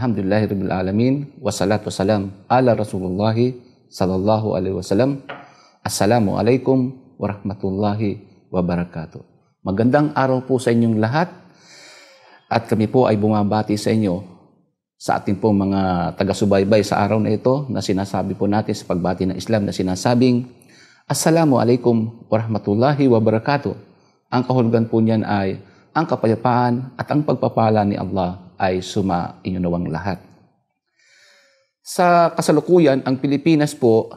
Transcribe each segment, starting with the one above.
Alhamdulillahi Rabbil Alamin. Wassalatu wassalam ala Rasulullah sallallahu alaihi wasallam. Assalamu alaikum warahmatullahi wabarakatuh. Magandang araw po sa inyong lahat. At kami po ay bumabati sa inyo sa ating pong mga taga-subaybay sa araw na ito na sinasabi po natin sa pagbati ng Islam na sinasabing Assalamu alaikum warahmatullahi wabarakatuh. Ang kahulugan po niyan ay ang kapayapaan at ang pagpapala ni Allah ay suma inyo nawang lahat. Sa kasalukuyan, ang Pilipinas po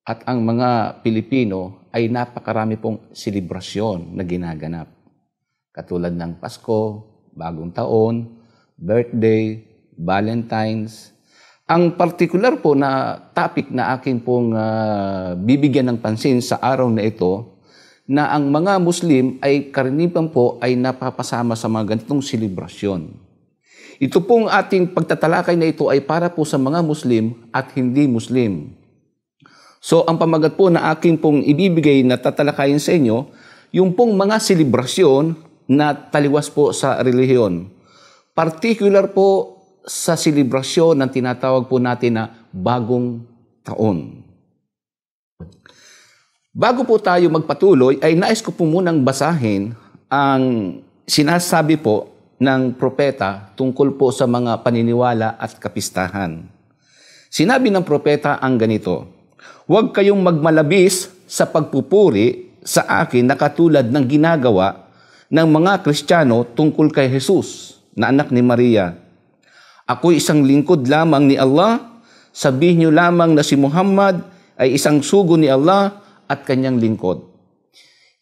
at ang mga Pilipino ay napakarami pong selebrasyon na ginaganap. Katulad ng Pasko, Bagong Taon, Birthday, Valentine's. Ang particular po na topic na akin pong uh, bibigyan ng pansin sa araw na ito na ang mga Muslim ay karaniwan po ay napapasama sa mga ganitong selebrasyon. Ito pong ating pagtatalakay na ito ay para po sa mga Muslim at hindi Muslim. So ang pamagat po na aking pong ibibigay na tatalakayin sa inyo, yung pong mga selebrasyon na taliwas po sa relihiyon. Particular po sa selebrasyon ng tinatawag po natin na bagong taon. Bago po tayo magpatuloy, ay nais ko po munang basahin ang sinasabi po ng propeta tungkol po sa mga paniniwala at kapistahan. Sinabi ng propeta ang ganito, Huwag kayong magmalabis sa pagpupuri sa akin na katulad ng ginagawa ng mga Kristiyano tungkol kay Jesus na anak ni Maria. Ako'y isang lingkod lamang ni Allah. Sabihin niyo lamang na si Muhammad ay isang sugo ni Allah at kanyang lingkod.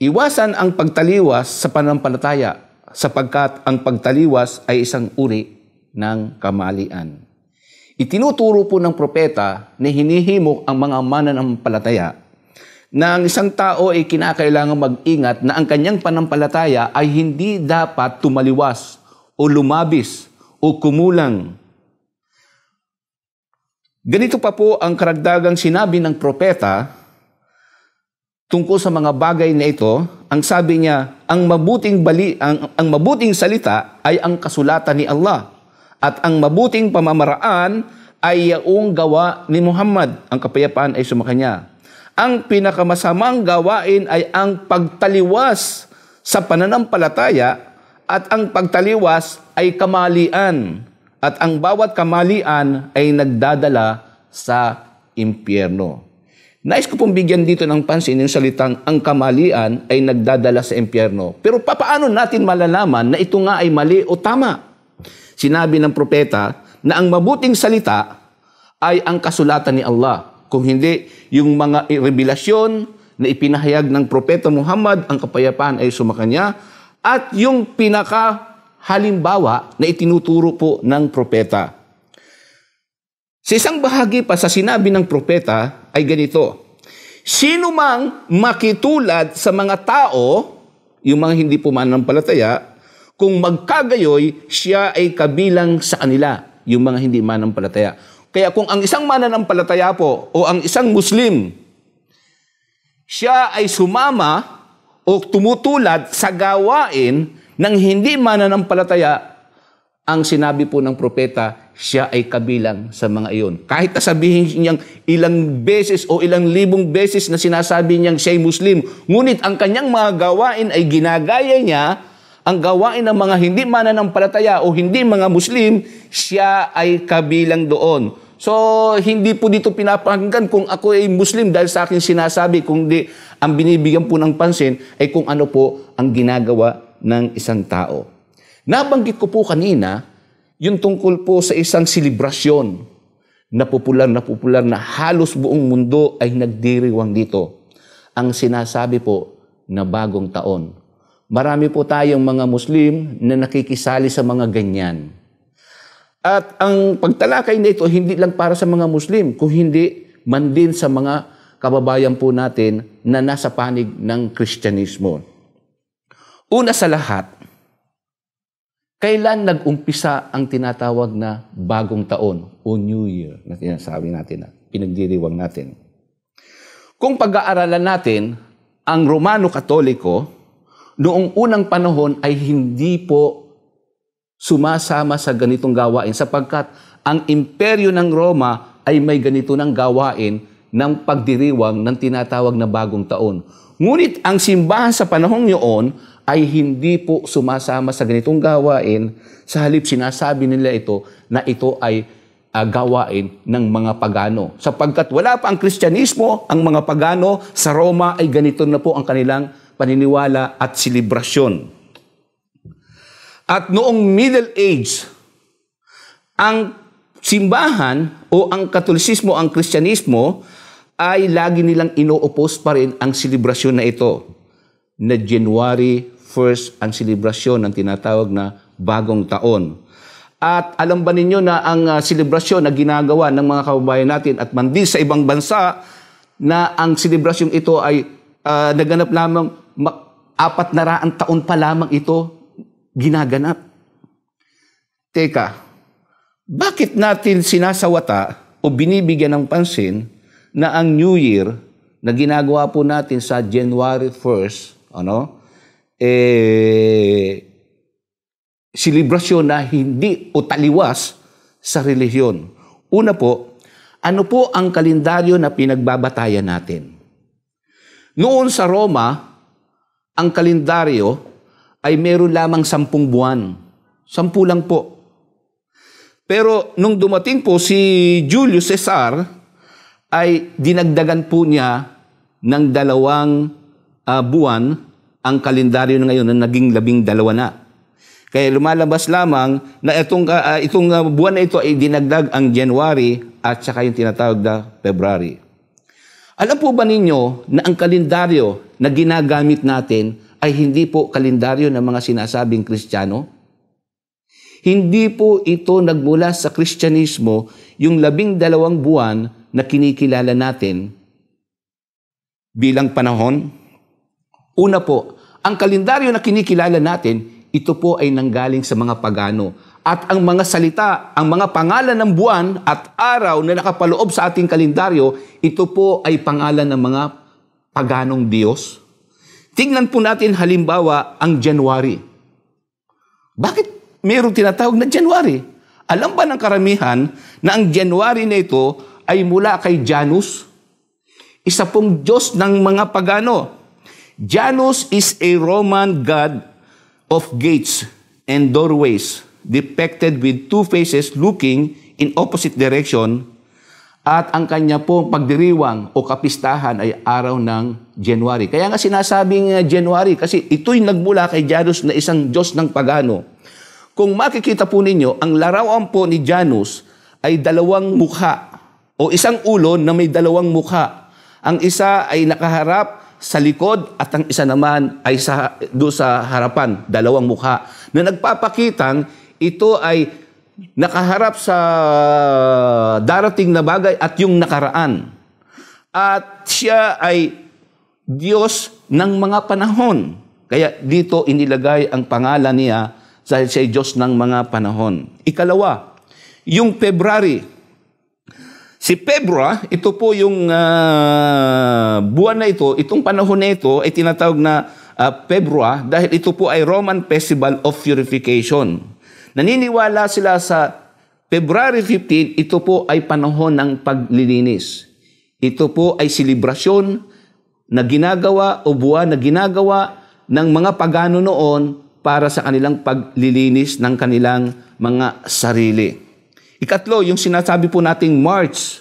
Iwasan ang pagtaliwas sa panampalataya sapagkat ang pagtaliwas ay isang uri ng kamalian. Itinuturo po ng propeta na hinihimok ang mga mananampalataya na ang isang tao ay kinakailangan mag-ingat na ang kanyang panampalataya ay hindi dapat tumaliwas o lumabis o kumulang. Ganito pa po ang karagdagang sinabi ng propeta tungkol sa mga bagay na ito, ang sabi niya, ang mabuting bali ang, ang mabuting salita ay ang kasulatan ni Allah at ang mabuting pamamaraan ay yaong gawa ni Muhammad. Ang kapayapaan ay sumakanya. Ang pinakamasamang gawain ay ang pagtaliwas sa pananampalataya at ang pagtaliwas ay kamalian at ang bawat kamalian ay nagdadala sa impyerno. Nais ko pong bigyan dito ng pansin yung salitang ang kamalian ay nagdadala sa impyerno. Pero papaano natin malalaman na ito nga ay mali o tama? Sinabi ng propeta na ang mabuting salita ay ang kasulatan ni Allah. Kung hindi, yung mga revelasyon na ipinahayag ng propeta Muhammad, ang kapayapaan ay sumakanya, at yung pinaka halimbawa na itinuturo po ng propeta. Sa isang bahagi pa sa sinabi ng propeta ay ganito, Sino mang makitulad sa mga tao, yung mga hindi po mananampalataya, kung magkagayoy, siya ay kabilang sa kanila, yung mga hindi mananampalataya. Kaya kung ang isang mananampalataya po o ang isang Muslim, siya ay sumama o tumutulad sa gawain ng hindi mananampalataya, ang sinabi po ng propeta, siya ay kabilang sa mga iyon. Kahit nasabihin niyang ilang beses o ilang libong beses na sinasabi niyang siya ay Muslim, ngunit ang kanyang mga gawain ay ginagaya niya, ang gawain ng mga hindi mananampalataya o hindi mga Muslim, siya ay kabilang doon. So, hindi po dito pinapakinggan kung ako ay Muslim dahil sa akin sinasabi, kung di, ang binibigyan po ng pansin ay kung ano po ang ginagawa ng isang tao. Nabanggit ko po kanina, yung tungkol po sa isang selebrasyon na popular na popular na halos buong mundo ay nagdiriwang dito. Ang sinasabi po na bagong taon. Marami po tayong mga Muslim na nakikisali sa mga ganyan. At ang pagtalakay nito hindi lang para sa mga Muslim, kung hindi man din sa mga kababayan po natin na nasa panig ng Kristyanismo. Una sa lahat, Kailan nag-umpisa ang tinatawag na bagong taon o New Year na sinasabi natin na pinagdiriwang natin? Kung pag-aaralan natin ang Romano Katoliko, noong unang panahon ay hindi po sumasama sa ganitong gawain sapagkat ang imperyo ng Roma ay may ganito ng gawain ng pagdiriwang ng tinatawag na bagong taon. Ngunit ang simbahan sa panahong yun ay hindi po sumasama sa ganitong gawain. Sa halip sinasabi nila ito na ito ay uh, gawain ng mga pagano. Sapagkat wala pa ang Kristyanismo, ang mga pagano sa Roma ay ganito na po ang kanilang paniniwala at selebrasyon. At noong Middle Age, ang simbahan o ang katolisismo, ang kristyanismo, ay lagi nilang ino-oppose pa rin ang selebrasyon na ito na January 1st ang selebrasyon ng tinatawag na bagong taon. At alam ba ninyo na ang uh, selebrasyon na ginagawa ng mga kababayan natin at mandi sa ibang bansa na ang selebrasyon ito ay uh, naganap lamang apat na raang taon pa lamang ito ginaganap. Teka, bakit natin sinasawata o binibigyan ng pansin na ang New Year na ginagawa po natin sa January 1st, ano, eh, selebrasyon na hindi o taliwas sa relihiyon. Una po, ano po ang kalendaryo na pinagbabatayan natin? Noon sa Roma, ang kalendaryo ay meron lamang sampung buwan. Sampu lang po. Pero nung dumating po si Julius Caesar, ay dinagdagan po niya ng dalawang uh, buwan ang kalendaryo na ngayon na naging labing dalawa na. Kaya lumalabas lamang na itong, uh, itong uh, buwan na ito ay dinagdag ang January at saka yung tinatawag na February. Alam po ba ninyo na ang kalendaryo na ginagamit natin ay hindi po kalendaryo ng mga sinasabing Kristiyano? Hindi po ito nagmula sa Kristyanismo yung labing dalawang buwan na kinikilala natin bilang panahon. Una po, ang kalendaryo na kinikilala natin, ito po ay nanggaling sa mga pagano. At ang mga salita, ang mga pangalan ng buwan at araw na nakapaloob sa ating kalendaryo, ito po ay pangalan ng mga paganong Diyos Tingnan po natin halimbawa ang January. Bakit mayroong tinatawag na January? Alam ba ng karamihan na ang January na ito ay mula kay Janus? Isa pong Diyos ng mga pagano. Janus is a Roman god of gates and doorways, depicted with two faces looking in opposite direction at ang kanya pong pagdiriwang o kapistahan ay araw ng January. Kaya nga sinasabing uh, January kasi ito'y nagmula kay Janus na isang Diyos ng pagano. Kung makikita po ninyo, ang larawan po ni Janus ay dalawang mukha o isang ulo na may dalawang mukha. Ang isa ay nakaharap sa likod at ang isa naman ay sa, do sa harapan, dalawang mukha, na nagpapakitang ito ay nakaharap sa darating na bagay at yung nakaraan. At siya ay Diyos ng mga panahon. Kaya dito inilagay ang pangalan niya dahil siya ay Diyos ng mga panahon. Ikalawa, yung February. Si February, ito po yung uh, buwan na ito, itong panahon na ito ay tinatawag na uh, February dahil ito po ay Roman Festival of Purification. Naniniwala sila sa February 15, ito po ay panahon ng paglilinis. Ito po ay selebrasyon na ginagawa o buwan na ginagawa ng mga pagano noon para sa kanilang paglilinis ng kanilang mga sarili. Ikatlo, yung sinasabi po nating March.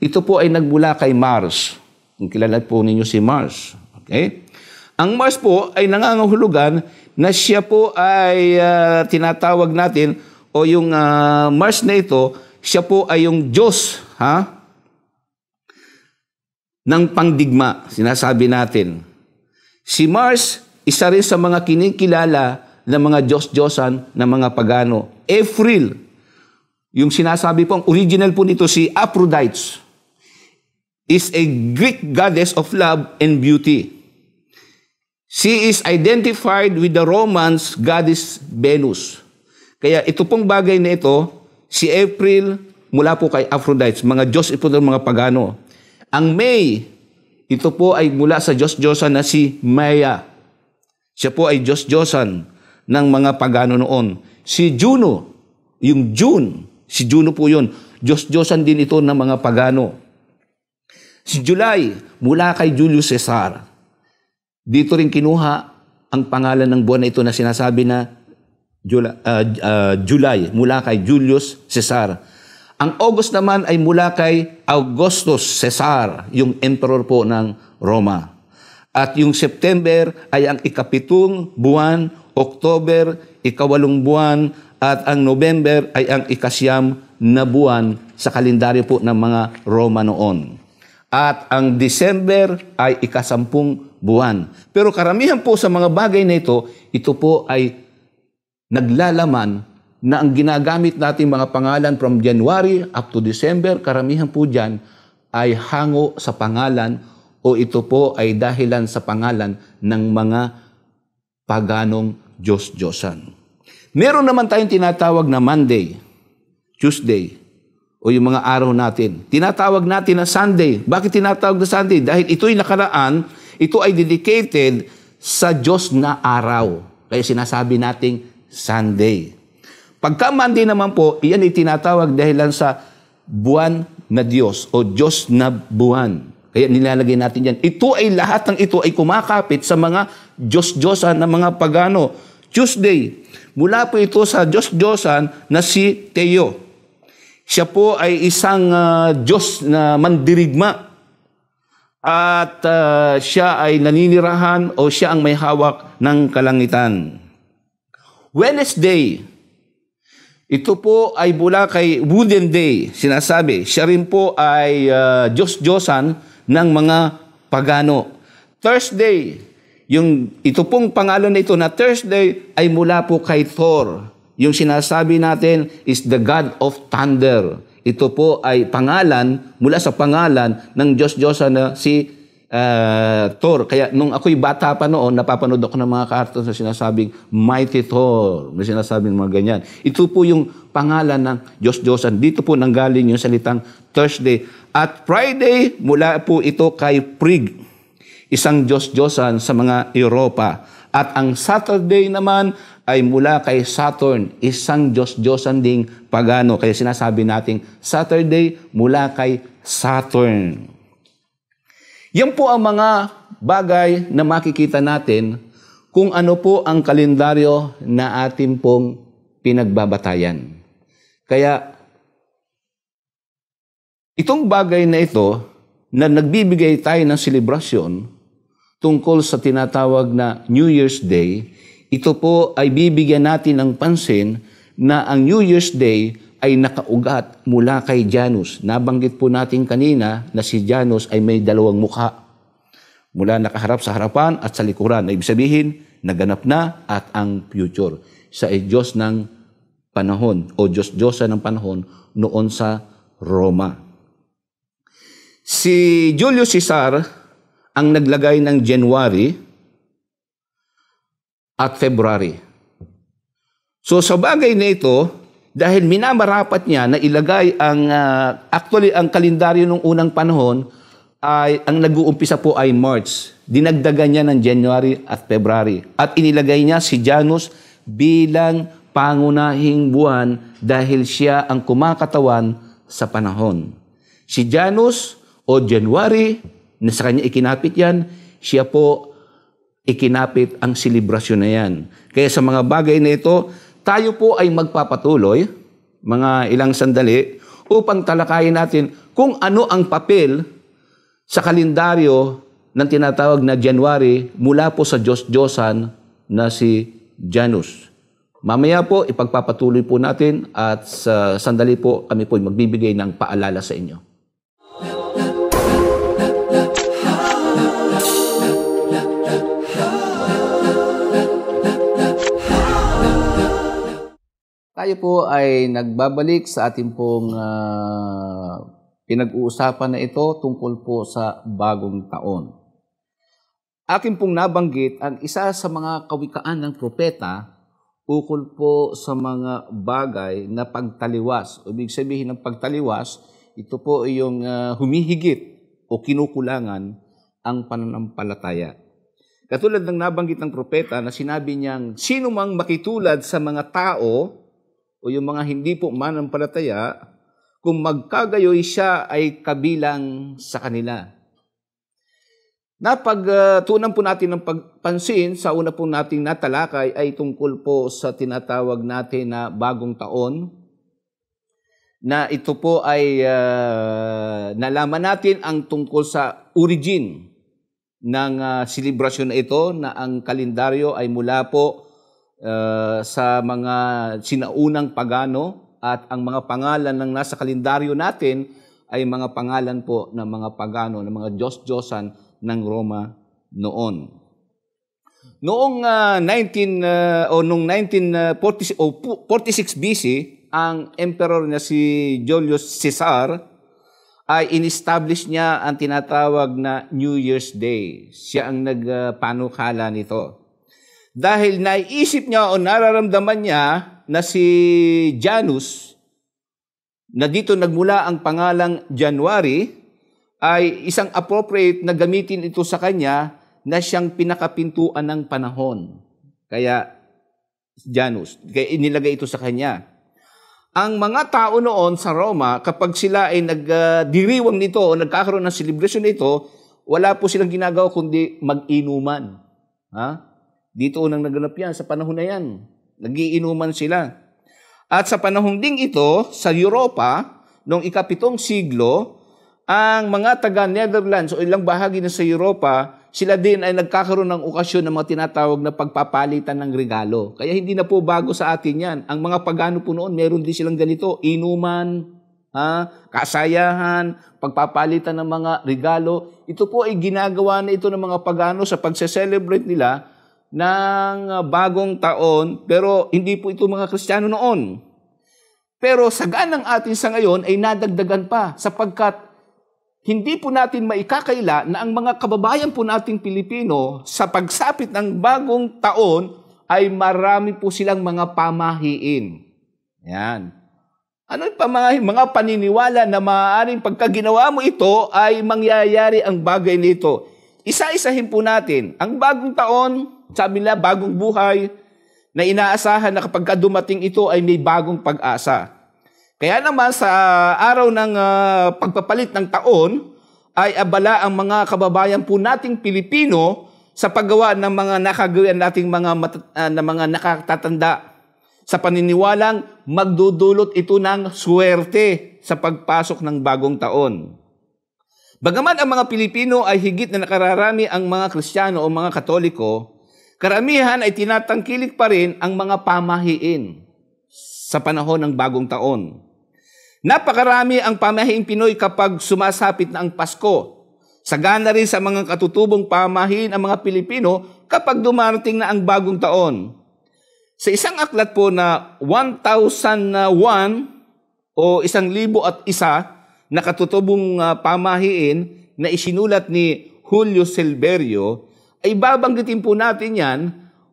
Ito po ay nagmula kay Mars. Kung kilala po ninyo si Mars. Okay? Ang Mars po ay nangangahulugan na siya po ay uh, tinatawag natin o yung uh, Mars na ito, siya po ay yung Diyos, ha? ng pangdigma, sinasabi natin. Si Mars, isa rin sa mga kinikilala ng mga Diyos-Diyosan ng mga pagano. April, yung sinasabi po, original po nito si Aphrodite, is a Greek goddess of love and beauty. She is identified with the Romans goddess Venus. Kaya ito pong bagay na ito, si April mula po kay Aphrodite, mga Diyos ito ng mga pagano. Ang May, ito po ay mula sa Diyos-Diyosan na si Maya. Siya po ay Diyos-Diyosan ng mga pagano noon. Si Juno, yung June, si Juno po yun. Diyos-Diyosan din ito ng mga pagano. Si July, mula kay Julius Caesar. Dito rin kinuha ang pangalan ng buwan na ito na sinasabi na July, uh, uh, July mula kay Julius Caesar. Ang August naman ay mula kay Augustus Caesar, yung emperor po ng Roma. At yung September ay ang ikapitong buwan, October, ikawalong buwan, at ang November ay ang ikasyam na buwan sa kalendaryo po ng mga Roma noon. At ang December ay ikasampung buwan. Pero karamihan po sa mga bagay na ito, ito po ay naglalaman na ang ginagamit nating mga pangalan from January up to December, karamihan po dyan ay hango sa pangalan o ito po ay dahilan sa pangalan ng mga paganong Diyos-Diyosan. Meron naman tayong tinatawag na Monday, Tuesday, o yung mga araw natin. Tinatawag natin na Sunday. Bakit tinatawag na Sunday? Dahil ito'y nakaraan, ito ay dedicated sa Diyos na araw. Kaya sinasabi nating Sunday. Pagka Monday naman po, iyan ay tinatawag dahilan sa buwan na Diyos o Diyos na buwan. Kaya nilalagay natin yan. Ito ay lahat ng ito ay kumakapit sa mga Diyos-Diyosan ng mga pagano. Tuesday, mula po ito sa Diyos-Diyosan na si Teo. Siya po ay isang uh, Diyos na mandirigma. At uh, siya ay naninirahan o siya ang may hawak ng kalangitan. Wednesday, ito po ay mula kay Wooden Day. Sinasabi, siya rin po ay uh, Diyos-Diyosan ng mga pagano. Thursday, yung ito pong pangalan na ito na Thursday ay mula po kay Thor. Yung sinasabi natin is the God of Thunder. Ito po ay pangalan mula sa pangalan ng Diyos-Diyosan na si uh, Thor. Kaya nung ako'y bata pa noon, napapanood ako ng mga cartoons na sinasabing Mighty Thor. May sinasabing mga ganyan. Ito po yung pangalan ng Diyos-Diyosan. Dito po nanggaling yung salitang Thursday. At Friday, mula po ito kay Prig, isang Diyos-Diyosan sa mga Europa. At ang Saturday naman ay mula kay Saturn, isang Diyos-Diyosan ding pagano. Kaya sinasabi nating Saturday mula kay Saturn. Yan po ang mga bagay na makikita natin kung ano po ang kalendaryo na atin pong pinagbabatayan. Kaya, itong bagay na ito, na nagbibigay tayo ng selebrasyon tungkol sa tinatawag na New Year's Day, ito po ay bibigyan natin ng pansin na ang New Year's Day ay nakaugat mula kay Janus. Nabanggit po natin kanina na si Janus ay may dalawang mukha. Mula nakaharap sa harapan at sa likuran. Ibig sabihin, naganap na at ang future. Ay Diyos ng panahon o Diyos-Diyosa ng panahon noon sa Roma. Si Julius Caesar ang naglagay ng January at February. So sa bagay na ito, dahil minamarapat niya na ilagay ang, uh, actually ang kalendaryo ng unang panahon, ay ang nag-uumpisa po ay March. Dinagdagan niya ng January at February. At inilagay niya si Janus bilang pangunahing buwan dahil siya ang kumakatawan sa panahon. Si Janus o January, na sa kanya ikinapit yan, siya po ikinapit ang selebrasyon na yan. Kaya sa mga bagay na ito, tayo po ay magpapatuloy, mga ilang sandali, upang talakayin natin kung ano ang papel sa kalendaryo ng tinatawag na January mula po sa Diyos-Diyosan na si Janus. Mamaya po, ipagpapatuloy po natin at sa sandali po kami po magbibigay ng paalala sa inyo. Tayo po ay nagbabalik sa ating pong uh, pinag-uusapan na ito tungkol po sa bagong taon. Akin pong nabanggit ang isa sa mga kawikaan ng propeta ukol po sa mga bagay na pagtaliwas. Ibig sabihin ng pagtaliwas, ito po yung uh, humihigit o kinukulangan ang pananampalataya. Katulad ng nabanggit ng propeta na sinabi niyang, sino mang makitulad sa mga tao o yung mga hindi po manampalataya, kung magkagayoy siya ay kabilang sa kanila. Napagtunan po natin ng pagpansin sa una po nating natalakay ay tungkol po sa tinatawag natin na bagong taon na ito po ay uh, nalaman natin ang tungkol sa origin ng uh, selebrasyon na ito na ang kalendaryo ay mula po uh, sa mga sinaunang pagano at ang mga pangalan ng nasa kalendaryo natin ay mga pangalan po ng mga pagano, ng mga Diyos-Diyosan ng Roma noon. Noong uh, 19 uh, o noong 1946 o 46 BC, ang emperor na si Julius Caesar ay inestablish niya ang tinatawag na New Year's Day. Siya ang nagpanukala nito. Dahil naiisip niya o nararamdaman niya na si Janus, na dito nagmula ang pangalang January, ay isang appropriate na gamitin ito sa kanya na siyang pinakapintuan ng panahon. Kaya, Janus, kaya inilagay ito sa kanya. Ang mga tao noon sa Roma, kapag sila ay nagdiriwang nito o nagkakaroon ng celebration nito, wala po silang ginagawa kundi mag-inuman. Ha? Dito unang naganap yan, sa panahon na yan. Nagiinuman sila. At sa panahon ding ito, sa Europa, noong ikapitong siglo, ang mga taga Netherlands o ilang bahagi na sa Europa, sila din ay nagkakaroon ng okasyon ng mga tinatawag na pagpapalitan ng regalo. Kaya hindi na po bago sa atin yan. Ang mga pagano po noon, meron din silang ganito, inuman, ha, kasayahan, pagpapalitan ng mga regalo. Ito po ay ginagawa na ito ng mga pagano sa pagse-celebrate nila ng bagong taon, pero hindi po ito mga Kristiyano noon. Pero sa ganang atin sa ngayon ay nadagdagan pa sapagkat hindi po natin maikakaila na ang mga kababayan po nating Pilipino sa pagsapit ng bagong taon ay marami po silang mga pamahiin. Yan. Ano yung pamahiin? Mga paniniwala na maaaring pagka ginawa mo ito ay mangyayari ang bagay nito. Isa-isahin po natin. Ang bagong taon, sabi nila, bagong buhay, na inaasahan na kapag dumating ito ay may bagong pag-asa. Kaya naman sa araw ng uh, pagpapalit ng taon, ay abala ang mga kababayan po nating Pilipino sa paggawa ng mga nakagawian nating mga, mat- uh, na mga nakatatanda sa paniniwalang magdudulot ito ng swerte sa pagpasok ng bagong taon. Bagaman ang mga Pilipino ay higit na nakararami ang mga Kristiyano o mga Katoliko, karamihan ay tinatangkilik pa rin ang mga pamahiin sa panahon ng bagong taon. Napakarami ang pamahiing Pinoy kapag sumasapit na ang Pasko. Sagana rin sa mga katutubong pamahiin ang mga Pilipino kapag dumarating na ang bagong taon. Sa isang aklat po na 1,001 o isang libo at isa na katutubong uh, pamahiin na isinulat ni Julio Silverio, ay babanggitin po natin yan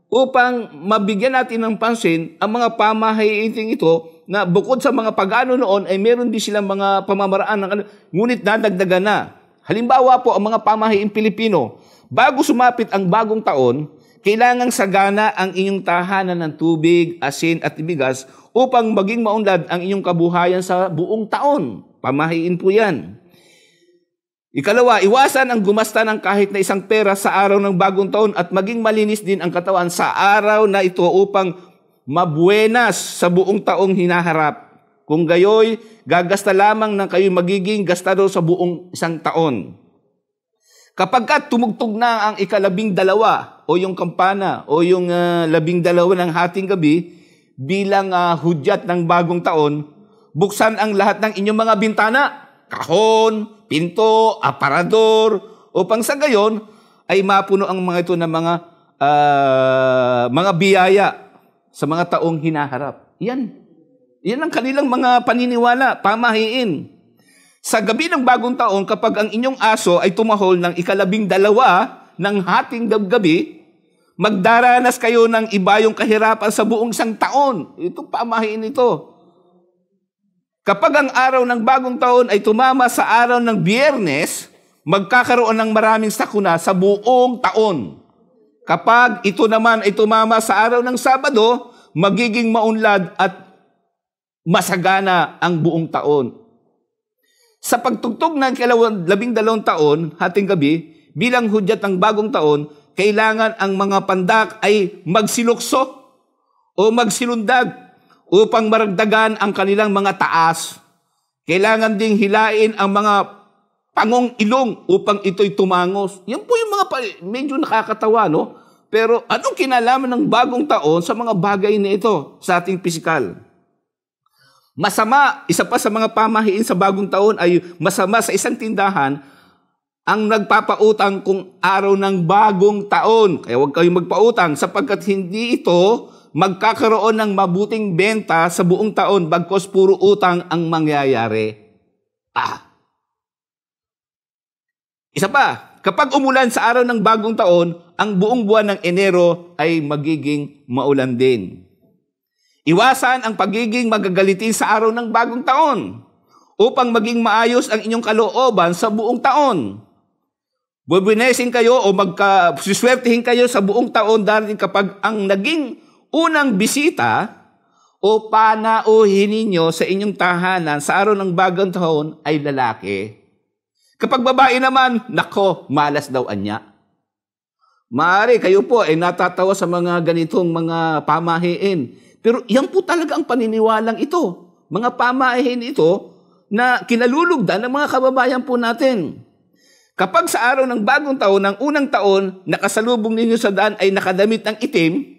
upang mabigyan natin ng pansin ang mga pamahiin ito na bukod sa mga pagano noon ay meron din silang mga pamamaraan ng ano, ngunit nadagdagan na. Halimbawa po ang mga pamahiing Pilipino, bago sumapit ang bagong taon, kailangang sagana ang inyong tahanan ng tubig, asin at ibigas upang maging maunlad ang inyong kabuhayan sa buong taon. Pamahiin po yan. Ikalawa, iwasan ang gumasta ng kahit na isang pera sa araw ng bagong taon at maging malinis din ang katawan sa araw na ito upang mabuenas sa buong taong hinaharap. Kung gayoy, gagasta lamang ng kayo magiging gastado sa buong isang taon. Kapag ka tumugtog na ang ikalabing dalawa o yung kampana o yung uh, labing dalawa ng hating gabi bilang uh, hudyat ng bagong taon, buksan ang lahat ng inyong mga bintana, kahon, pinto, aparador, upang sa gayon ay mapuno ang mga ito ng mga uh, mga biyaya sa mga taong hinaharap. Yan. Yan ang kanilang mga paniniwala, pamahiin. Sa gabi ng bagong taon, kapag ang inyong aso ay tumahol ng ikalabing dalawa ng hating gabi, magdaranas kayo ng iba yung kahirapan sa buong isang taon. Ito pamahiin ito. Kapag ang araw ng bagong taon ay tumama sa araw ng biyernes, magkakaroon ng maraming sakuna sa buong taon. Kapag ito naman ay tumama sa araw ng Sabado, magiging maunlad at masagana ang buong taon. Sa pagtugtog ng labing dalawang taon, hating gabi, bilang hudyat ng bagong taon, kailangan ang mga pandak ay magsilukso o magsilundag upang maragdagan ang kanilang mga taas. Kailangan ding hilain ang mga pangong ilong upang ito'y tumangos. Yan po yung mga medyo nakakatawa, no? Pero anong kinalaman ng bagong taon sa mga bagay na ito sa ating pisikal? Masama, isa pa sa mga pamahiin sa bagong taon ay masama sa isang tindahan ang nagpapautang kung araw ng bagong taon. Kaya huwag kayong magpautang sapagkat hindi ito magkakaroon ng mabuting benta sa buong taon bagkos puro utang ang mangyayari. Ah, isa pa, kapag umulan sa araw ng bagong taon, ang buong buwan ng Enero ay magiging maulan din. Iwasan ang pagiging magagalitin sa araw ng bagong taon upang maging maayos ang inyong kalooban sa buong taon. Bubinesin kayo o magka-siswertihin kayo sa buong taon dahil kapag ang naging unang bisita o panauhin ninyo sa inyong tahanan sa araw ng bagong taon ay lalaki. Kapag babae naman, nako, malas daw anya. Maari kayo po ay natatawa sa mga ganitong mga pamahiin. Pero yan po talaga ang paniniwalang ito. Mga pamahiin ito na kinalulugdan ng mga kababayan po natin. Kapag sa araw ng bagong taon, ng unang taon, nakasalubong ninyo sa daan ay nakadamit ng itim,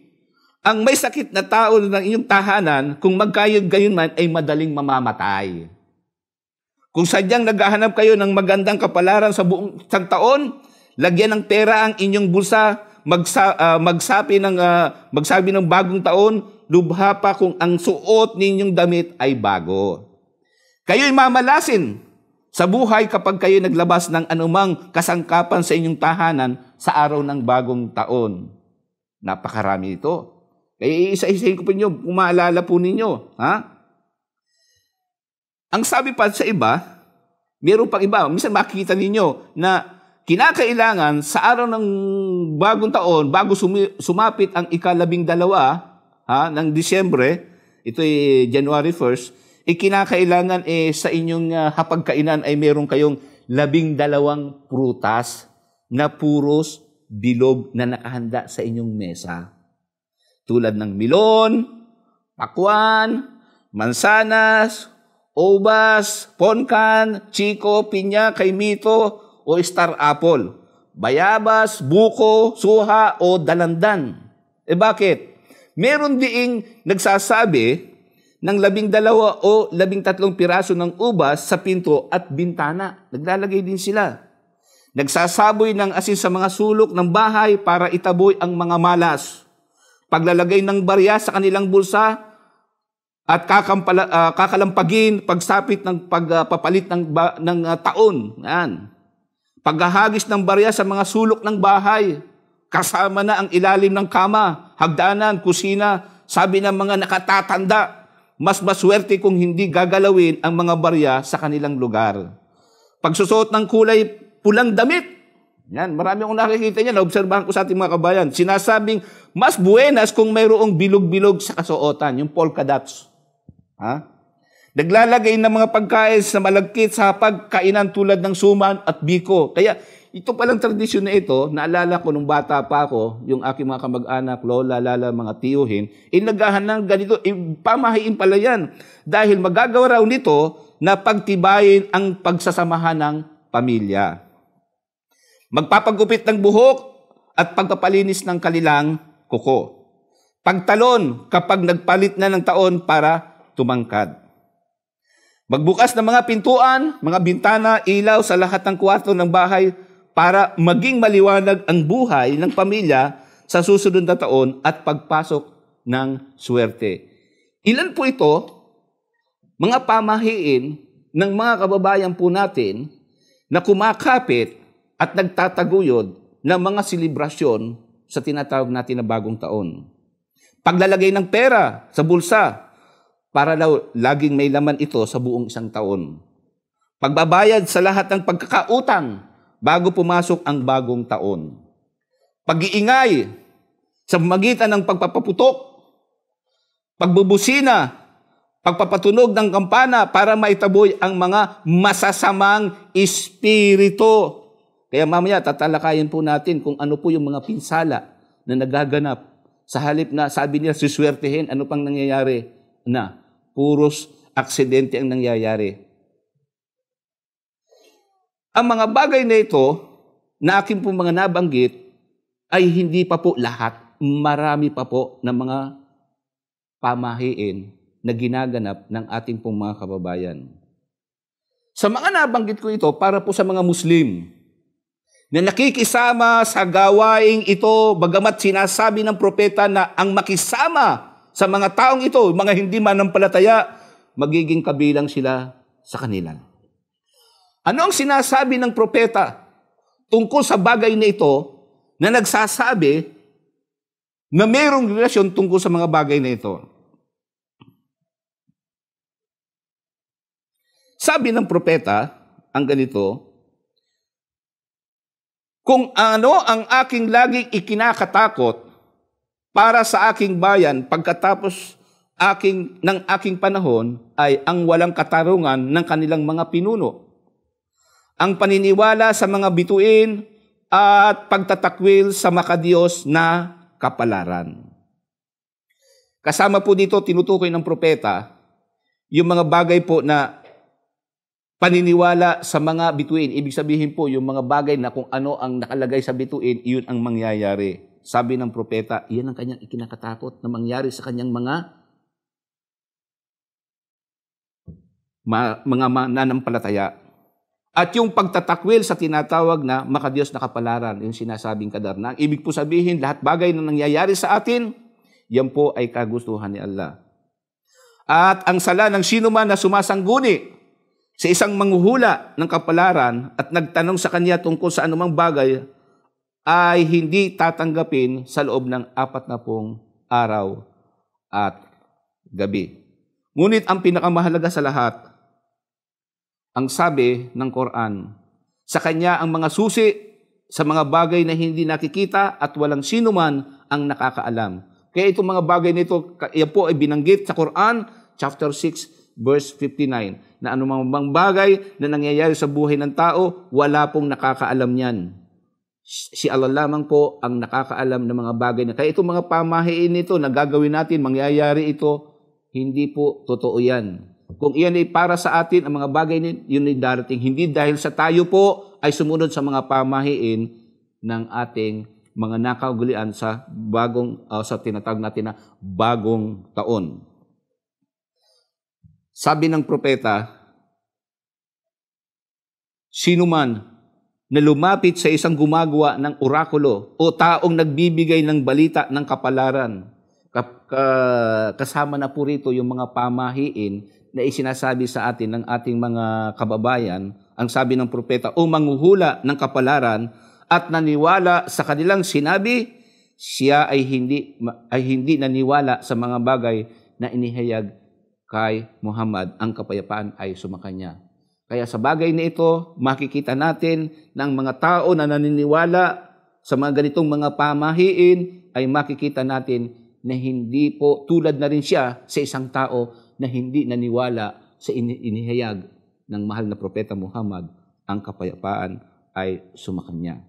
ang may sakit na tao ng inyong tahanan, kung magkayod gayon man, ay madaling mamamatay. Kung sadyang naghahanap kayo ng magandang kapalaran sa buong isang taon, lagyan ng pera ang inyong bulsa, magsa, uh, magsabi ng uh, magsabi ng bagong taon, lubha pa kung ang suot ninyong damit ay bago. Kayo'y mamalasin sa buhay kapag kayo naglabas ng anumang kasangkapan sa inyong tahanan sa araw ng bagong taon. Napakarami ito. Kaya isa-isahin ko po ninyo, kung maalala po ninyo. Ha? Ang sabi pa sa iba, meron pang iba, minsan makikita ninyo na kinakailangan sa araw ng bagong taon, bago sumi- sumapit ang ikalabing dalawa ha, ng Disyembre, ito ay January 1st, ikinakailangan eh, sa inyong uh, hapagkainan ay meron kayong labing dalawang prutas na puros bilog na nakahanda sa inyong mesa. Tulad ng milon, pakwan, mansanas, Obas, Ponkan, Chico, Pinya, Kaimito, o Star Apple. Bayabas, Buko, Suha, o Dalandan. E bakit? Meron diing nagsasabi ng labing dalawa o labing tatlong piraso ng ubas sa pinto at bintana. Naglalagay din sila. Nagsasaboy ng asin sa mga sulok ng bahay para itaboy ang mga malas. Paglalagay ng barya sa kanilang bulsa at kakampala, uh, kakalampagin pagsapit ng pagpapalit uh, ng, ba, ng uh, taon. Yan. Paghahagis ng barya sa mga sulok ng bahay, kasama na ang ilalim ng kama, hagdanan, kusina, sabi ng mga nakatatanda, mas maswerte kung hindi gagalawin ang mga barya sa kanilang lugar. Pagsusot ng kulay pulang damit, yan, marami akong nakikita niyan, naobserbahan ko sa ating mga kabayan. Sinasabing, mas buenas kung mayroong bilog-bilog sa kasuotan, yung polka dots. Ha? Naglalagay ng mga pagkain sa malagkit sa pagkainan tulad ng suman at biko. Kaya ito palang tradisyon na ito, naalala ko nung bata pa ako, yung aking mga kamag-anak, lola, lala, mga tiyuhin, inagahan ng ganito, eh, pamahiin pala yan. Dahil magagawa raw nito na pagtibayin ang pagsasamahan ng pamilya. Magpapagupit ng buhok at pagpapalinis ng kanilang kuko. Pagtalon kapag nagpalit na ng taon para tumangkad. Magbukas ng mga pintuan, mga bintana, ilaw sa lahat ng kwarto ng bahay para maging maliwanag ang buhay ng pamilya sa susunod na taon at pagpasok ng swerte. Ilan po ito? Mga pamahiin ng mga kababayan po natin na kumakapit at nagtataguyod ng mga selebrasyon sa tinatawag natin na bagong taon. Paglalagay ng pera sa bulsa para daw laging may laman ito sa buong isang taon. Pagbabayad sa lahat ng pagkakautang bago pumasok ang bagong taon. pag-iingay sa magitan ng pagpapaputok, pagbubusina, pagpapatunog ng kampana para maitaboy ang mga masasamang espiritu. Kaya mamaya tatalakayin po natin kung ano po yung mga pinsala na nagaganap. Sa halip na sabi niya, siswertehin, ano pang nangyayari? Na, puros aksidente ang nangyayari. Ang mga bagay na ito, na aking po mga nabanggit, ay hindi pa po lahat. Marami pa po ng mga pamahiin na ginaganap ng ating pong mga kababayan. Sa mga nabanggit ko ito, para po sa mga Muslim, na nakikisama sa gawaing ito, bagamat sinasabi ng propeta na ang makisama sa mga taong ito, mga hindi manampalataya, magiging kabilang sila sa kanila. Ano ang sinasabi ng propeta tungkol sa bagay na ito na nagsasabi na mayroong relasyon tungkol sa mga bagay na ito? Sabi ng propeta, ang ganito, kung ano ang aking laging ikinakatakot para sa aking bayan pagkatapos aking, ng aking panahon ay ang walang katarungan ng kanilang mga pinuno ang paniniwala sa mga bituin at pagtatakwil sa makadiyos na kapalaran. Kasama po dito, tinutukoy ng propeta, yung mga bagay po na paniniwala sa mga bituin. Ibig sabihin po, yung mga bagay na kung ano ang nakalagay sa bituin, iyon ang mangyayari. Sabi ng propeta, iyan ang kanyang ikinakatakot na mangyari sa kanyang mga ma, mga mananampalataya. At yung pagtatakwil sa tinatawag na makadiyos na kapalaran, yung sinasabing kadarnang. Ibig po sabihin, lahat bagay na nangyayari sa atin, yan po ay kagustuhan ni Allah. At ang sala ng sino man na sumasangguni sa isang manghuhula ng kapalaran at nagtanong sa kanya tungkol sa anumang bagay, ay hindi tatanggapin sa loob ng apat na pong araw at gabi. Ngunit ang pinakamahalaga sa lahat, ang sabi ng Quran. Sa kanya ang mga susi sa mga bagay na hindi nakikita at walang sino man ang nakakaalam. Kaya itong mga bagay nito, yan po ay binanggit sa Quran, chapter 6, verse 59, na anumang bang bagay na nangyayari sa buhay ng tao, wala pong nakakaalam niyan. Si Allah lamang po ang nakakaalam ng mga bagay na. Kaya itong mga pamahiin nito na gagawin natin, mangyayari ito, hindi po totoo yan. Kung iyan ay para sa atin, ang mga bagay yun ay darating. Hindi dahil sa tayo po ay sumunod sa mga pamahiin ng ating mga nakaugalian sa bagong, uh, sa tinatawag natin na bagong taon. Sabi ng propeta, sino man na lumapit sa isang gumagawa ng orakulo o taong nagbibigay ng balita ng kapalaran, kasama na po rito yung mga pamahiin na isinasabi sa atin ng ating mga kababayan, ang sabi ng propeta, o manghuhula ng kapalaran at naniwala sa kanilang sinabi, siya ay hindi, ay hindi naniwala sa mga bagay na inihayag kay Muhammad. Ang kapayapaan ay sumakanya. Kaya sa bagay na ito, makikita natin ng mga tao na naniniwala sa mga ganitong mga pamahiin, ay makikita natin na hindi po tulad na rin siya sa isang tao na hindi naniwala sa inihayag ng mahal na propeta Muhammad, ang kapayapaan ay sumakanya.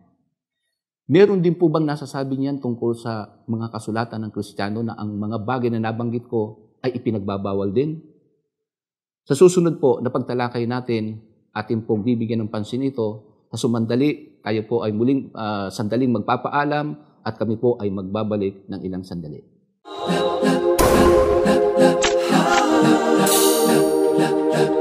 Meron din po bang nasasabi niyan tungkol sa mga kasulatan ng Kristiyano na ang mga bagay na nabanggit ko ay ipinagbabawal din. Sa susunod po na pagtalakay natin, atin pong bibigyan ng pansin ito na sumandali tayo po ay muling uh, sandaling magpapaalam at kami po ay magbabalik ng ilang sandali. La, la, la, la, la, la, la, la, la.